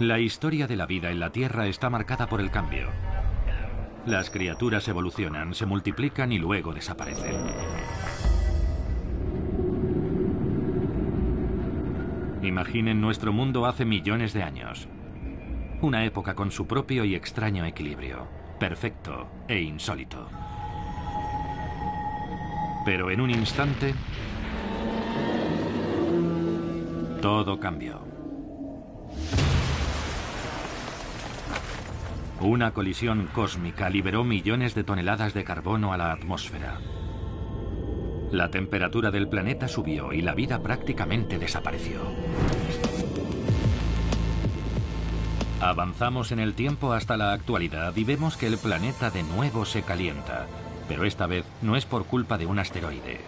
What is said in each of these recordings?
La historia de la vida en la Tierra está marcada por el cambio. Las criaturas evolucionan, se multiplican y luego desaparecen. Imaginen nuestro mundo hace millones de años. Una época con su propio y extraño equilibrio, perfecto e insólito. Pero en un instante, todo cambió. Una colisión cósmica liberó millones de toneladas de carbono a la atmósfera. La temperatura del planeta subió y la vida prácticamente desapareció. Avanzamos en el tiempo hasta la actualidad y vemos que el planeta de nuevo se calienta, pero esta vez no es por culpa de un asteroide.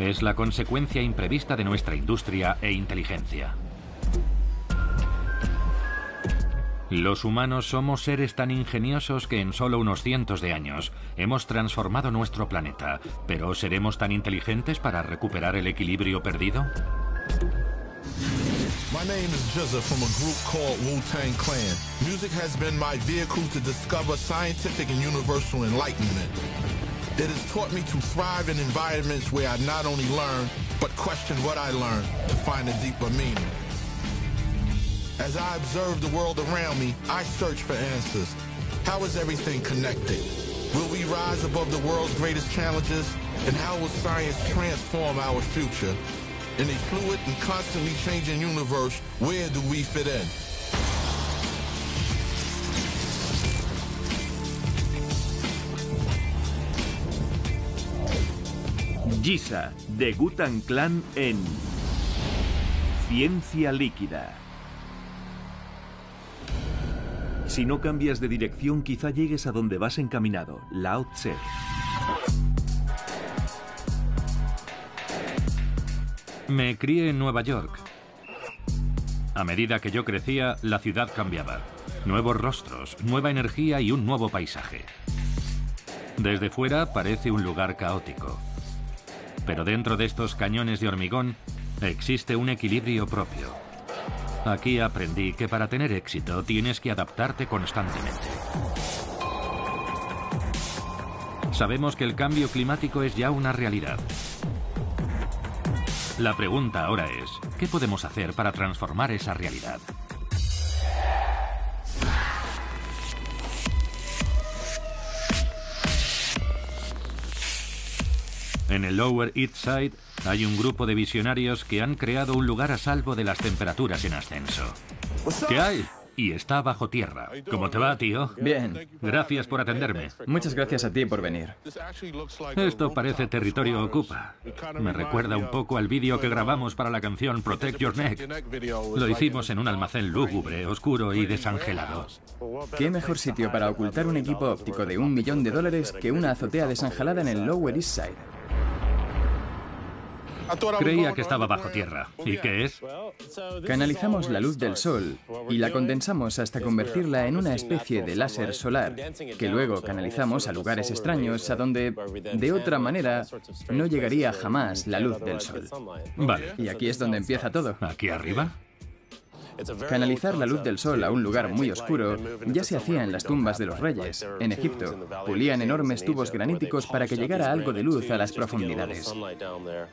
Es la consecuencia imprevista de nuestra industria e inteligencia. Los humanos somos seres tan ingeniosos que en solo unos cientos de años hemos transformado nuestro planeta, pero ¿seremos tan inteligentes para recuperar el equilibrio perdido? My name is Jizza from a group called Wu-Tang Clan. Music has been my vehicle to discover scientific and universal enlightenment. It has taught me to thrive in environments where I not only learn, but question what I learned to find a deeper meaning. As I observe the world around me, I search for answers. How is everything connected? Will we rise above the world's greatest challenges? And how will science transform our future? In a fluid and constantly changing universe, where do we fit in? Giza, de Gutan Clan en Ciencia Líquida. Si no cambias de dirección, quizá llegues a donde vas encaminado. Lao Tse. Me crié en Nueva York. A medida que yo crecía, la ciudad cambiaba. Nuevos rostros, nueva energía y un nuevo paisaje. Desde fuera parece un lugar caótico. Pero dentro de estos cañones de hormigón existe un equilibrio propio. Aquí aprendí que para tener éxito tienes que adaptarte constantemente. Sabemos que el cambio climático es ya una realidad. La pregunta ahora es, ¿qué podemos hacer para transformar esa realidad? En el Lower East Side hay un grupo de visionarios que han creado un lugar a salvo de las temperaturas en ascenso. ¿Qué hay? Y está bajo tierra. ¿Cómo te va, tío? Bien. Gracias por atenderme. Muchas gracias a ti por venir. Esto parece territorio ocupa. Me recuerda un poco al vídeo que grabamos para la canción Protect Your Neck. Lo hicimos en un almacén lúgubre, oscuro y desangelado. ¿Qué mejor sitio para ocultar un equipo óptico de un millón de dólares que una azotea desangelada en el Lower East Side? Creía que estaba bajo tierra. ¿Y qué es? Canalizamos la luz del sol y la condensamos hasta convertirla en una especie de láser solar, que luego canalizamos a lugares extraños a donde, de otra manera, no llegaría jamás la luz del sol. Vale. Y aquí es donde empieza todo. ¿Aquí arriba? Canalizar la luz del sol a un lugar muy oscuro ya se hacía en las tumbas de los reyes, en Egipto. Pulían enormes tubos graníticos para que llegara algo de luz a las profundidades.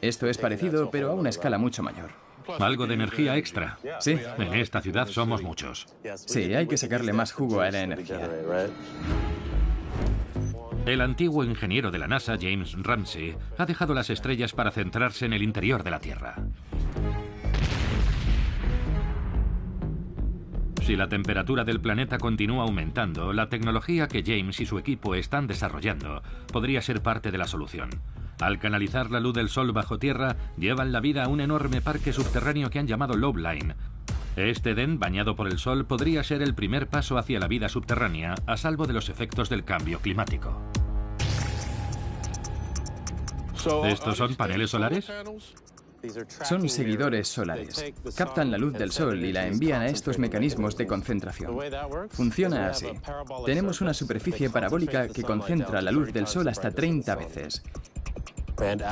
Esto es parecido, pero a una escala mucho mayor. Algo de energía extra. Sí, En esta ciudad somos muchos. sí, hay que sacarle más jugo a la energía. El antiguo ingeniero de la NASA, James Ramsey, ha dejado las estrellas para centrarse en el interior de la Tierra. Si la temperatura del planeta continúa aumentando, la tecnología que James y su equipo están desarrollando podría ser parte de la solución. Al canalizar la luz del sol bajo tierra, llevan la vida a un enorme parque subterráneo que han llamado Love Line. Este den, bañado por el sol, podría ser el primer paso hacia la vida subterránea, a salvo de los efectos del cambio climático. ¿Estos son paneles solares? Son seguidores solares. Captan la luz del sol y la envían a estos mecanismos de concentración. Funciona así. Tenemos una superficie parabólica que concentra la luz del sol hasta 30 veces.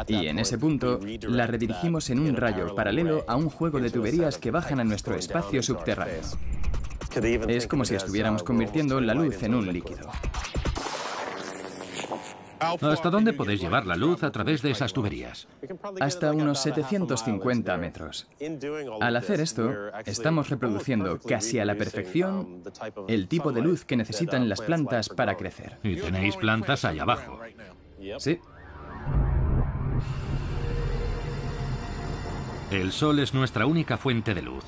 Y en ese punto la redirigimos en un rayo paralelo a un juego de tuberías que bajan a nuestro espacio subterráneo. Es como si estuviéramos convirtiendo la luz en un líquido. ¿Hasta dónde podéis llevar la luz a través de esas tuberías? Hasta unos 750 metros. Al hacer esto, estamos reproduciendo casi a la perfección el tipo de luz que necesitan las plantas para crecer. Y tenéis plantas allá abajo. Sí. El sol es nuestra única fuente de luz.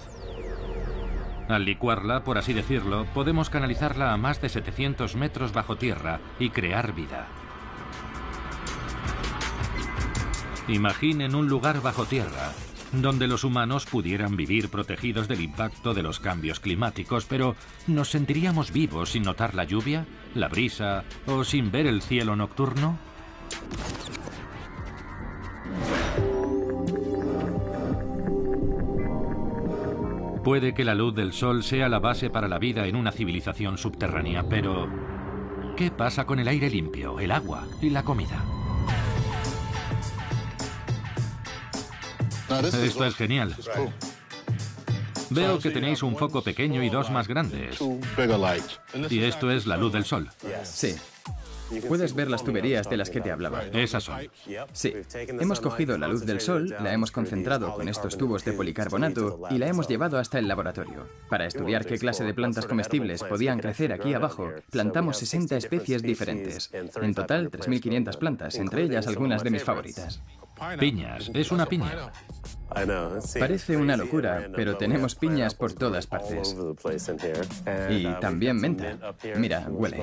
Al licuarla, por así decirlo, podemos canalizarla a más de 700 metros bajo tierra y crear vida. Imaginen un lugar bajo tierra, donde los humanos pudieran vivir protegidos del impacto de los cambios climáticos, pero ¿nos sentiríamos vivos sin notar la lluvia, la brisa o sin ver el cielo nocturno? Puede que la luz del sol sea la base para la vida en una civilización subterránea, pero ¿qué pasa con el aire limpio, el agua y la comida? Esto es genial. Veo que tenéis un foco pequeño y dos más grandes. Y esto es la luz del sol. Sí. Puedes ver las tuberías de las que te hablaba. Esas son. Sí. Hemos cogido la luz del sol, la hemos concentrado con estos tubos de policarbonato y la hemos llevado hasta el laboratorio. Para estudiar qué clase de plantas comestibles podían crecer aquí abajo, plantamos 60 especies diferentes. En total, 3.500 plantas, entre ellas algunas de mis favoritas. Piñas. Es una piña. Parece una locura, pero tenemos piñas por todas partes. Y también menta. Mira, huele.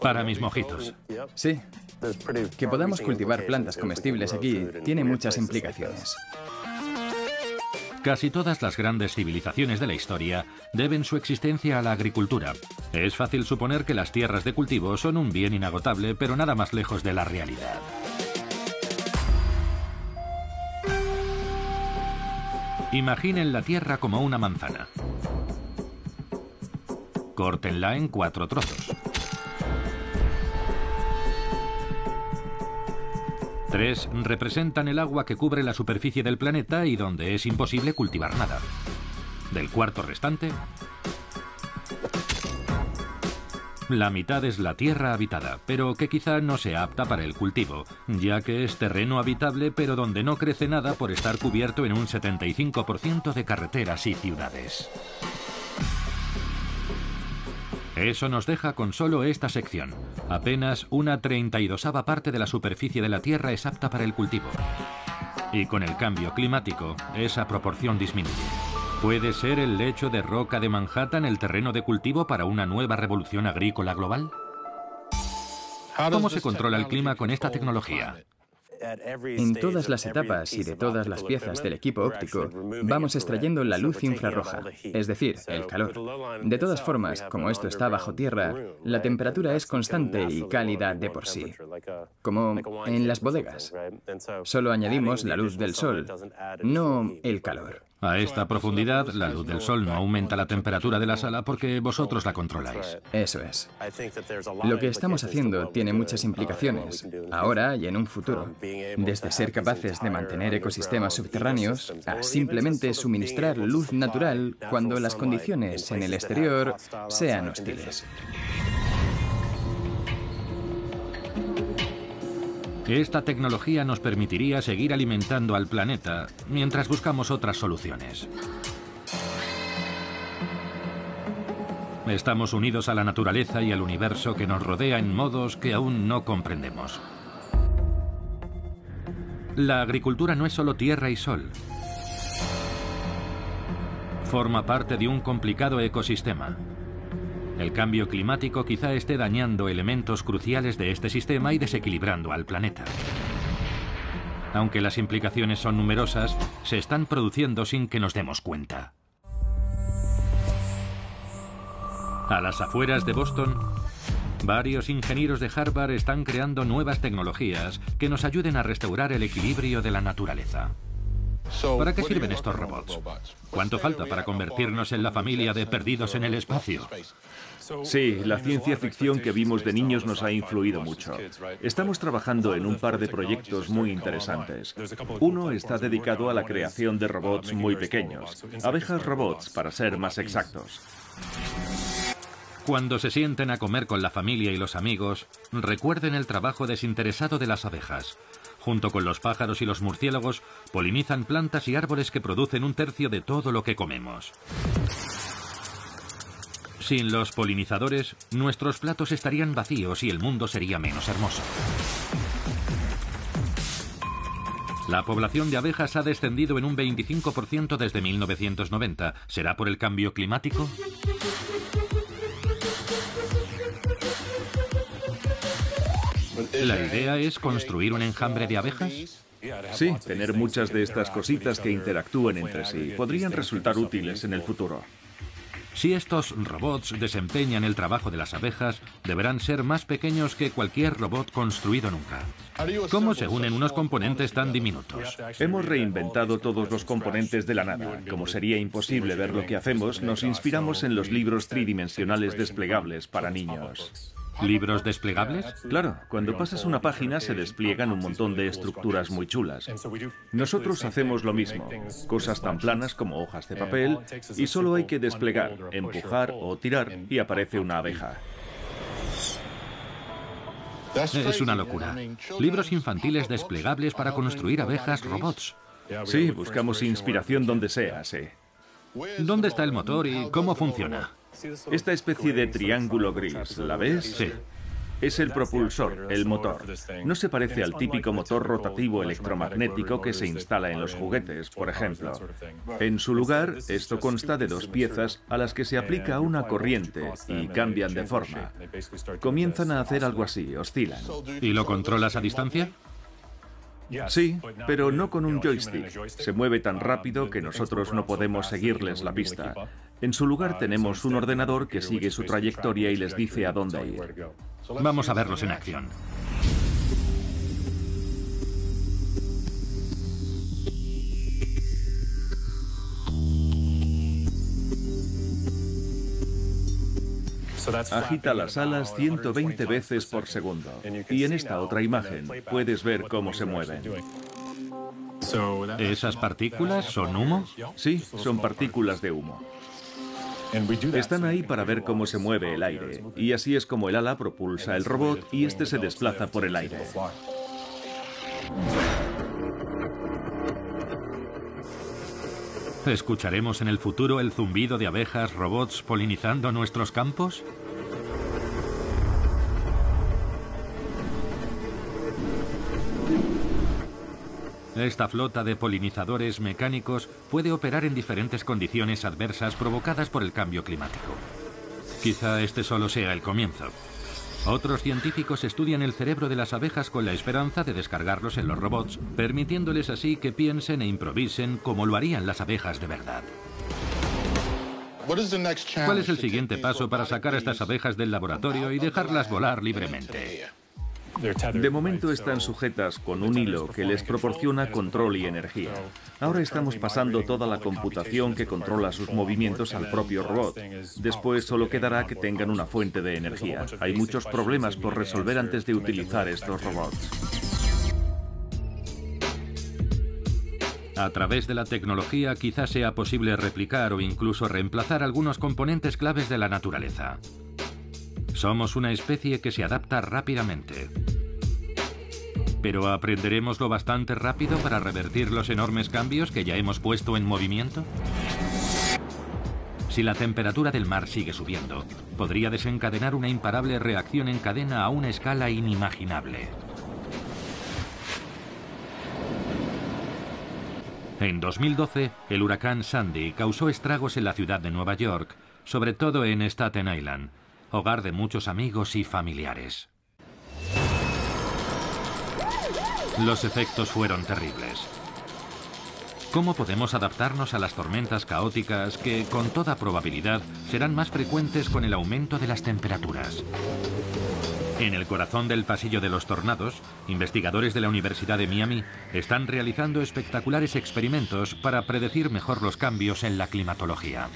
Para mis mojitos. Sí. Que podamos cultivar plantas comestibles aquí tiene muchas implicaciones. Casi todas las grandes civilizaciones de la historia deben su existencia a la agricultura. Es fácil suponer que las tierras de cultivo son un bien inagotable, pero nada más lejos de la realidad. Imaginen la Tierra como una manzana. Córtenla en cuatro trozos. Tres representan el agua que cubre la superficie del planeta y donde es imposible cultivar nada. Del cuarto restante, la mitad es la tierra habitada, pero que quizá no sea apta para el cultivo, ya que es terreno habitable pero donde no crece nada por estar cubierto en un 75% de carreteras y ciudades. Eso nos deja con solo esta sección. Apenas una 32 parte de la superficie de la Tierra es apta para el cultivo. Y con el cambio climático, esa proporción disminuye. ¿Puede ser el lecho de roca de Manhattan el terreno de cultivo para una nueva revolución agrícola global? ¿Cómo se controla el clima con esta tecnología? En todas las etapas y de todas las piezas del equipo óptico vamos extrayendo la luz infrarroja, es decir, el calor. De todas formas, como esto está bajo tierra, la temperatura es constante y cálida de por sí, como en las bodegas. Solo añadimos la luz del sol, no el calor. A esta profundidad, la luz del sol no aumenta la temperatura de la sala porque vosotros la controláis. Eso es. Lo que estamos haciendo tiene muchas implicaciones, ahora y en un futuro. Desde ser capaces de mantener ecosistemas subterráneos a simplemente suministrar luz natural cuando las condiciones en el exterior sean hostiles. Esta tecnología nos permitiría seguir alimentando al planeta mientras buscamos otras soluciones. Estamos unidos a la naturaleza y al universo que nos rodea en modos que aún no comprendemos. La agricultura no es solo tierra y sol. Forma parte de un complicado ecosistema. El cambio climático quizá esté dañando elementos cruciales de este sistema y desequilibrando al planeta. Aunque las implicaciones son numerosas, se están produciendo sin que nos demos cuenta. A las afueras de Boston, varios ingenieros de Harvard están creando nuevas tecnologías que nos ayuden a restaurar el equilibrio de la naturaleza. ¿Para qué sirven estos robots? ¿Cuánto falta para convertirnos en la familia de perdidos en el espacio? Sí, la ciencia ficción que vimos de niños nos ha influido mucho. Estamos trabajando en un par de proyectos muy interesantes. Uno está dedicado a la creación de robots muy pequeños, abejas robots para ser más exactos. Cuando se sienten a comer con la familia y los amigos, recuerden el trabajo desinteresado de las abejas. Junto con los pájaros y los murciélagos, polinizan plantas y árboles que producen un tercio de todo lo que comemos. Sin los polinizadores, nuestros platos estarían vacíos y el mundo sería menos hermoso. La población de abejas ha descendido en un 25% desde 1990. ¿Será por el cambio climático? ¿La idea es construir un enjambre de abejas? Sí, tener muchas de estas cositas que interactúen entre sí podrían resultar útiles en el futuro. Si estos robots desempeñan el trabajo de las abejas, deberán ser más pequeños que cualquier robot construido nunca. ¿Cómo se unen unos componentes tan diminutos? Hemos reinventado todos los componentes de la nada. Como sería imposible ver lo que hacemos, nos inspiramos en los libros tridimensionales desplegables para niños. ¿Libros desplegables? Claro, cuando pasas una página se despliegan un montón de estructuras muy chulas. Nosotros hacemos lo mismo, cosas tan planas como hojas de papel, y solo hay que desplegar, empujar o tirar y aparece una abeja. Es una locura. Libros infantiles desplegables para construir abejas robots. Sí, buscamos inspiración donde sea, sí. ¿Dónde está el motor y cómo funciona? Esta especie de triángulo gris, ¿la ves? Sí. Es el propulsor, el motor. No se parece al típico motor rotativo electromagnético que se instala en los juguetes, por ejemplo. En su lugar, esto consta de dos piezas a las que se aplica una corriente y cambian de forma. Comienzan a hacer algo así, oscilan. ¿Y lo controlas a distancia? Sí, pero no con un joystick. Se mueve tan rápido que nosotros no podemos seguirles la pista. En su lugar tenemos un ordenador que sigue su trayectoria y les dice a dónde ir. Vamos a verlos en acción. Agita las alas 120 veces por segundo. Y en esta otra imagen puedes ver cómo se mueven. ¿Esas partículas son humo? Sí, son partículas de humo. Están ahí para ver cómo se mueve el aire, y así es como el ala propulsa el robot y este se desplaza por el aire. ¿Escucharemos en el futuro el zumbido de abejas robots polinizando nuestros campos? Esta flota de polinizadores mecánicos puede operar en diferentes condiciones adversas provocadas por el cambio climático. Quizá este solo sea el comienzo. Otros científicos estudian el cerebro de las abejas con la esperanza de descargarlos en los robots, permitiéndoles así que piensen e improvisen como lo harían las abejas de verdad. ¿Cuál es el siguiente paso para sacar a estas abejas del laboratorio y dejarlas volar libremente? De momento están sujetas con un hilo que les proporciona control y energía. Ahora estamos pasando toda la computación que controla sus movimientos al propio robot. Después solo quedará que tengan una fuente de energía. Hay muchos problemas por resolver antes de utilizar estos robots. A través de la tecnología quizás sea posible replicar o incluso reemplazar algunos componentes claves de la naturaleza. Somos una especie que se adapta rápidamente. ¿Pero aprenderemos lo bastante rápido para revertir los enormes cambios que ya hemos puesto en movimiento? Si la temperatura del mar sigue subiendo, podría desencadenar una imparable reacción en cadena a una escala inimaginable. En 2012, el huracán Sandy causó estragos en la ciudad de Nueva York, sobre todo en Staten Island, hogar de muchos amigos y familiares. Los efectos fueron terribles. ¿Cómo podemos adaptarnos a las tormentas caóticas que, con toda probabilidad, serán más frecuentes con el aumento de las temperaturas? En el corazón del pasillo de los tornados, investigadores de la Universidad de Miami están realizando espectaculares experimentos para predecir mejor los cambios en la climatología.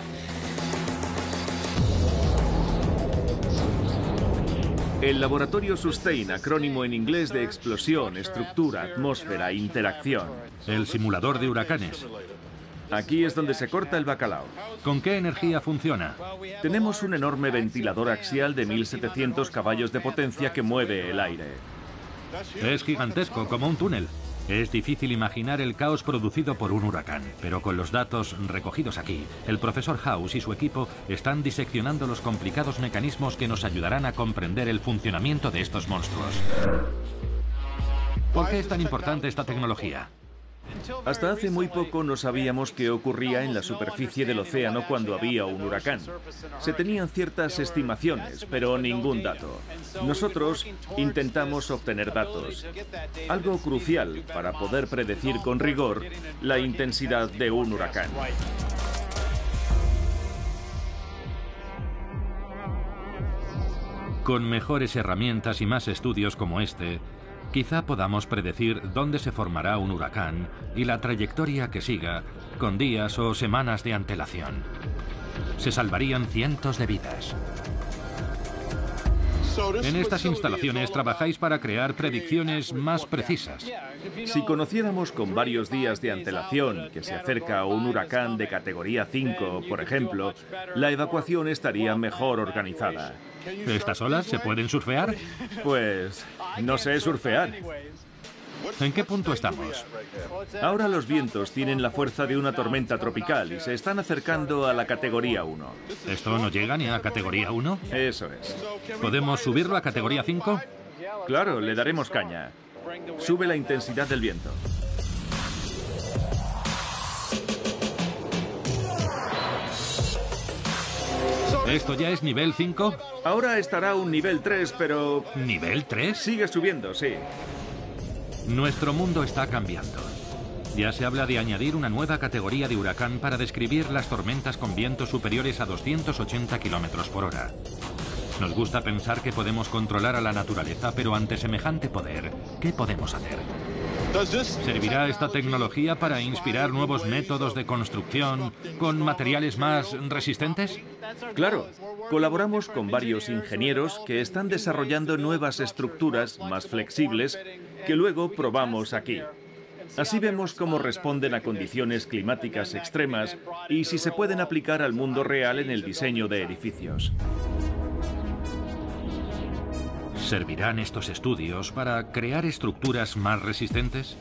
El laboratorio Sustain, acrónimo en inglés de explosión, estructura, atmósfera, interacción. El simulador de huracanes. Aquí es donde se corta el bacalao. ¿Con qué energía funciona? Tenemos un enorme ventilador axial de 1700 caballos de potencia que mueve el aire. Es gigantesco, como un túnel. Es difícil imaginar el caos producido por un huracán, pero con los datos recogidos aquí, el profesor House y su equipo están diseccionando los complicados mecanismos que nos ayudarán a comprender el funcionamiento de estos monstruos. ¿Por qué es tan importante esta tecnología? Hasta hace muy poco no sabíamos qué ocurría en la superficie del océano cuando había un huracán. Se tenían ciertas estimaciones, pero ningún dato. Nosotros intentamos obtener datos, algo crucial para poder predecir con rigor la intensidad de un huracán. Con mejores herramientas y más estudios como este, Quizá podamos predecir dónde se formará un huracán y la trayectoria que siga con días o semanas de antelación. Se salvarían cientos de vidas. En estas instalaciones trabajáis para crear predicciones más precisas. Si conociéramos con varios días de antelación que se acerca un huracán de categoría 5, por ejemplo, la evacuación estaría mejor organizada. ¿Estas olas se pueden surfear? Pues no sé surfear. ¿En qué punto estamos? Ahora los vientos tienen la fuerza de una tormenta tropical y se están acercando a la categoría 1. ¿Esto no llega ni a categoría 1? Eso es. ¿Podemos subirlo a categoría 5? Claro, le daremos caña. Sube la intensidad del viento. ¿Esto ya es nivel 5? Ahora estará un nivel 3, pero... ¿Nivel 3? Sigue subiendo, sí. Nuestro mundo está cambiando. Ya se habla de añadir una nueva categoría de huracán para describir las tormentas con vientos superiores a 280 kilómetros por hora. Nos gusta pensar que podemos controlar a la naturaleza, pero ante semejante poder, ¿qué podemos hacer? ¿Servirá esta tecnología para inspirar nuevos métodos de construcción con materiales más resistentes? Claro, colaboramos con varios ingenieros que están desarrollando nuevas estructuras más flexibles que luego probamos aquí. Así vemos cómo responden a condiciones climáticas extremas y si se pueden aplicar al mundo real en el diseño de edificios. ¿Servirán estos estudios para crear estructuras más resistentes?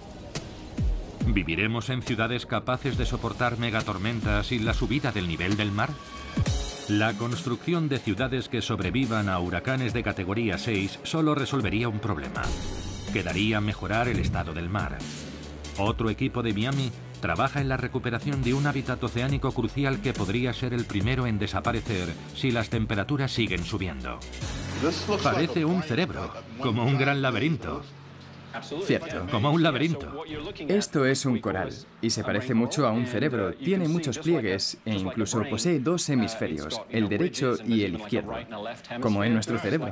¿Viviremos en ciudades capaces de soportar megatormentas y la subida del nivel del mar? La construcción de ciudades que sobrevivan a huracanes de categoría 6 solo resolvería un problema. Quedaría mejorar el estado del mar. Otro equipo de Miami trabaja en la recuperación de un hábitat oceánico crucial que podría ser el primero en desaparecer si las temperaturas siguen subiendo. Parece un cerebro, como un gran laberinto. Cierto. Como un laberinto. Esto es un coral y se parece mucho a un cerebro. Tiene muchos pliegues e incluso posee dos hemisferios, el derecho y el izquierdo, como en nuestro cerebro.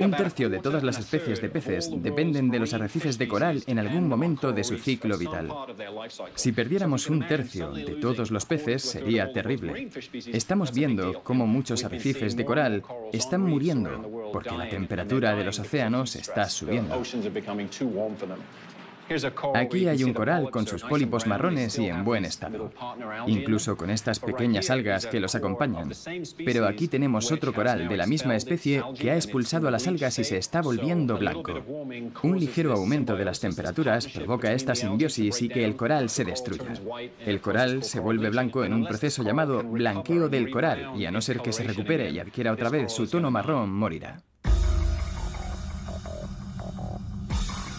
Un tercio de todas las especies de peces dependen de los arrecifes de coral en algún momento de su ciclo vital. Si perdiéramos un tercio de todos los peces sería terrible. Estamos viendo cómo muchos arrecifes de coral están muriendo porque la temperatura de los océanos está subiendo. Aquí hay un coral con sus pólipos marrones y en buen estado, incluso con estas pequeñas algas que los acompañan. Pero aquí tenemos otro coral de la misma especie que ha expulsado a las algas y se está volviendo blanco. Un ligero aumento de las temperaturas provoca esta simbiosis y que el coral se destruya. El coral se vuelve blanco en un proceso llamado blanqueo del coral y a no ser que se recupere y adquiera otra vez su tono marrón, morirá.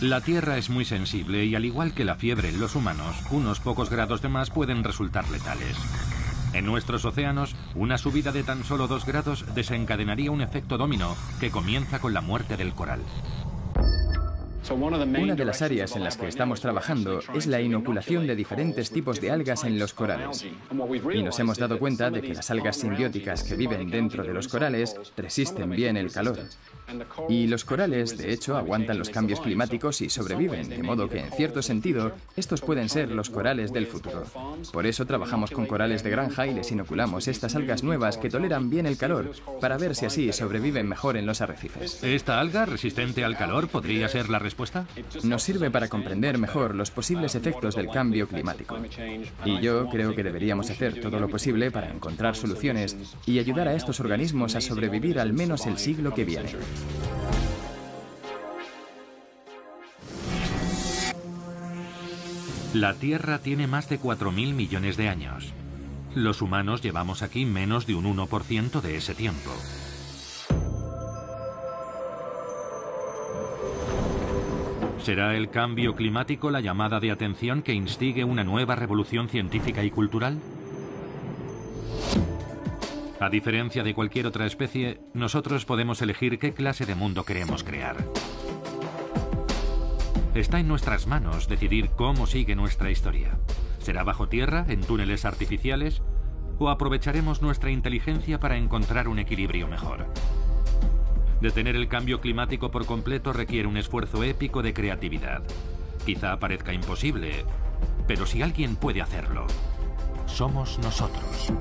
La Tierra es muy sensible y al igual que la fiebre en los humanos, unos pocos grados de más pueden resultar letales. En nuestros océanos, una subida de tan solo dos grados desencadenaría un efecto dominó que comienza con la muerte del coral. Una de las áreas en las que estamos trabajando es la inoculación de diferentes tipos de algas en los corales. Y nos hemos dado cuenta de que las algas simbióticas que viven dentro de los corales resisten bien el calor. Y los corales, de hecho, aguantan los cambios climáticos y sobreviven, de modo que, en cierto sentido, estos pueden ser los corales del futuro. Por eso trabajamos con corales de granja y les inoculamos estas algas nuevas que toleran bien el calor, para ver si así sobreviven mejor en los arrecifes. ¿Esta alga resistente al calor podría ser la respuesta? Nos sirve para comprender mejor los posibles efectos del cambio climático. Y yo creo que deberíamos hacer todo lo posible para encontrar soluciones y ayudar a estos organismos a sobrevivir al menos el siglo que viene. La Tierra tiene más de 4.000 millones de años. Los humanos llevamos aquí menos de un 1% de ese tiempo. ¿Será el cambio climático la llamada de atención que instigue una nueva revolución científica y cultural? A diferencia de cualquier otra especie, nosotros podemos elegir qué clase de mundo queremos crear. Está en nuestras manos decidir cómo sigue nuestra historia. ¿Será bajo tierra, en túneles artificiales? ¿O aprovecharemos nuestra inteligencia para encontrar un equilibrio mejor? Detener el cambio climático por completo requiere un esfuerzo épico de creatividad. Quizá parezca imposible, pero si alguien puede hacerlo, somos nosotros.